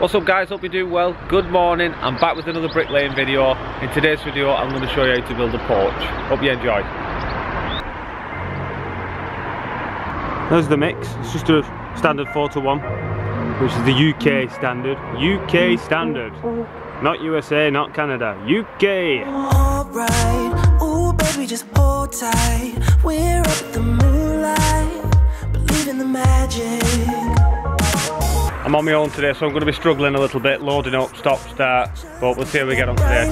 What's up guys, hope you're doing well. Good morning, I'm back with another bricklaying video. In today's video, I'm gonna show you how to build a porch. Hope you enjoy. There's the mix, it's just a standard 4 to 1, which is the UK standard. UK standard, not USA, not Canada, UK. All right, baby just hold tight, we're up the moonlight, believe in the magic. I'm on my own today, so I'm going to be struggling a little bit, loading up, stop, start, but we'll see how we get on today.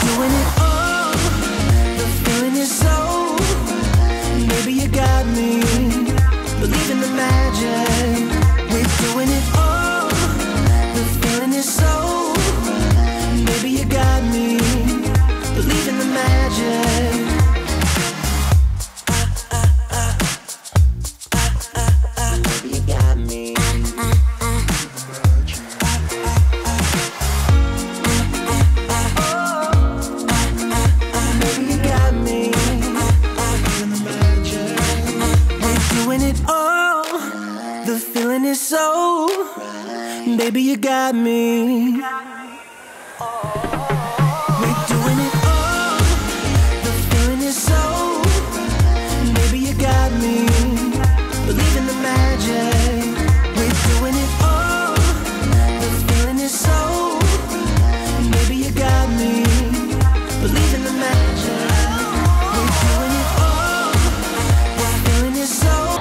doing it The feeling is so, baby, you got me. Oh.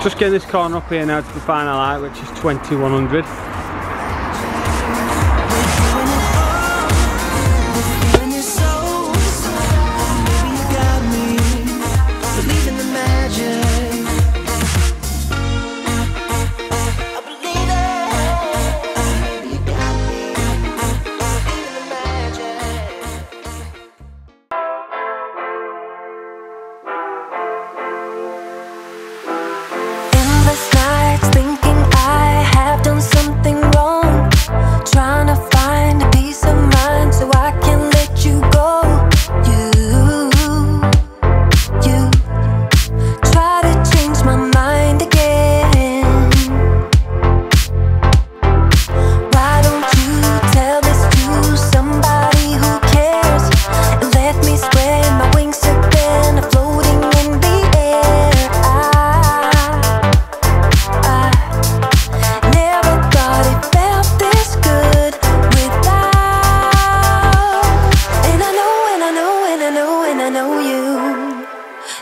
Just getting this corner up here now to the final height, which is 2100.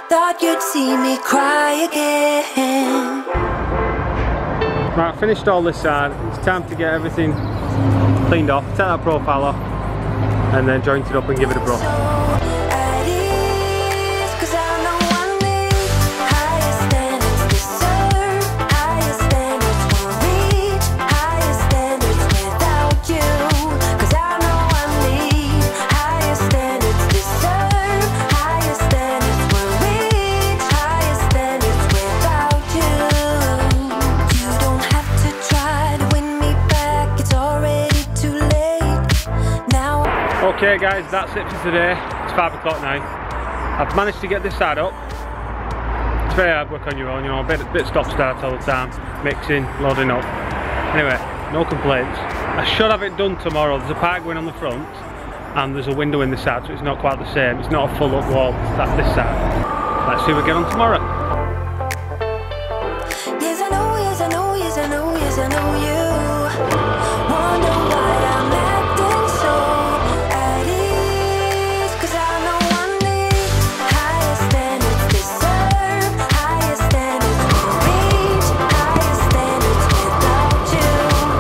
thought you'd see me cry again. Right, finished all this side. It's time to get everything cleaned off, take that profile off, and then joint it up and give it a brush. Okay guys, that's it for today. It's five o'clock now. I've managed to get this side up. It's very hard work on your own, you know, a bit, bit stop start all the time, mixing, loading up. Anyway, no complaints. I should have it done tomorrow. There's a park going on the front and there's a window in the side, so it's not quite the same. It's not a full up wall, that this side. Let's see what we get on tomorrow.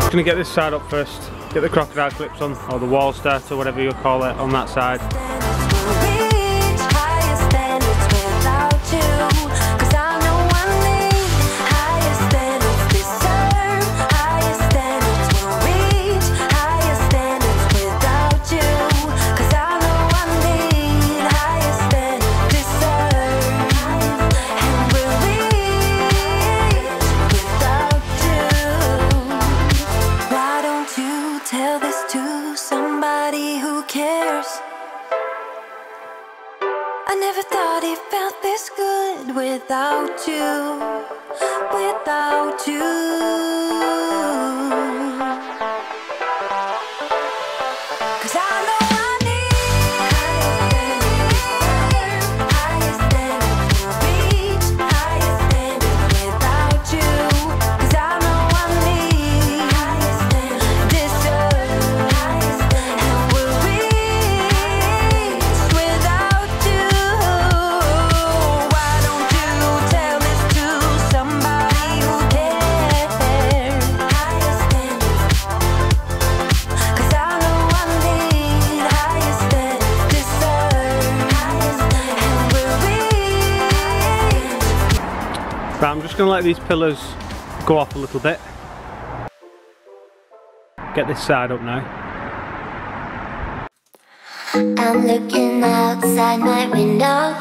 Just gonna get this side up first. Get the crocodile clips on, or the wall starter, whatever you call it, on that side. Cares? I never thought it felt this good without you, without you. Gonna let these pillars go off a little bit. Get this side up now. I'm looking outside my window.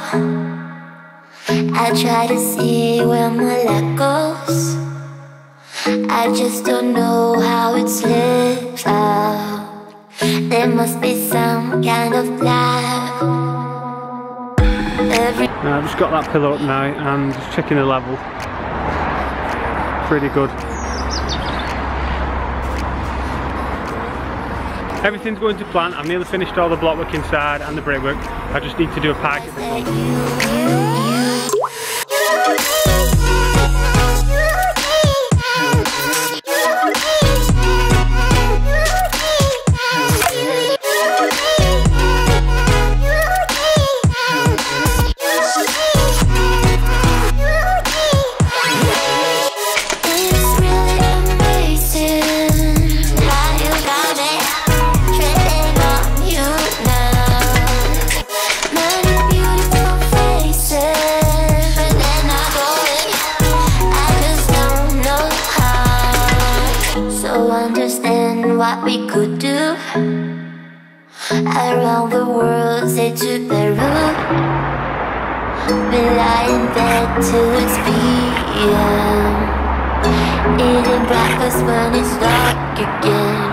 I try to see where my luck goes. I just don't know how it slips out. There must be some kind of plan. Every Now, I've just got that pillar up now and just checking the level. Pretty good. Everything's going to plan. I've nearly finished all the blockwork inside and the brickwork. I just need to do a park at the front. Till it's PM. Eating breakfast when it's dark again.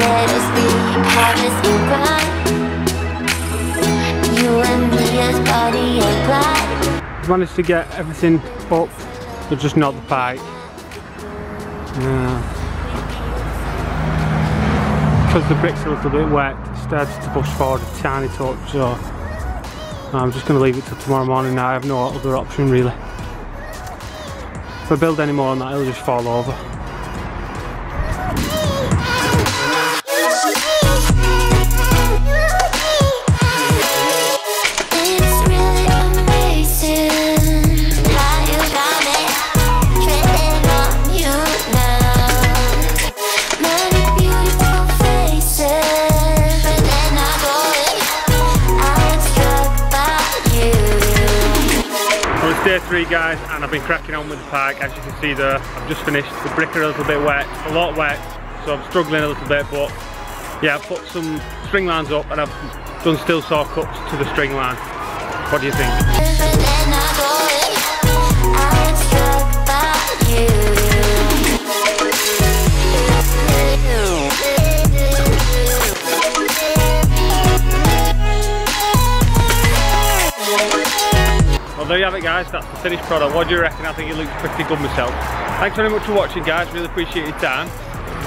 Let us be harvest in crime. You and me as body and. I've managed to get everything up, but just not the pipe. Yeah. Because the brick's are a little bit wet, it started to push forward a tiny touch, so I'm just going to leave it till tomorrow morning now. I have no other option really. If I build any more on that, it'll just fall over. Day three, guys, and I've been cracking on with the park. As you can see there, I've just finished. The brick are a little bit wet, a lot wet, so I'm struggling a little bit, but yeah, I've put some string lines up and I've done steel saw cuts to the string line. What do you think? Guys, that's the finished product. What do you reckon? I think it looks pretty good myself. Thanks very much for watching guys, really appreciate your time.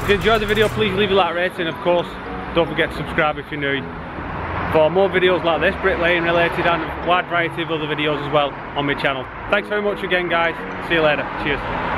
If you enjoyed the video, please leave a like rating. Of course, don't forget to subscribe if you're new. For more videos like this, bricklaying related and a wide variety of other videos as well on my channel. Thanks very much again guys. See you later. Cheers.